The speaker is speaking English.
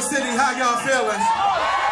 City. How y'all feeling?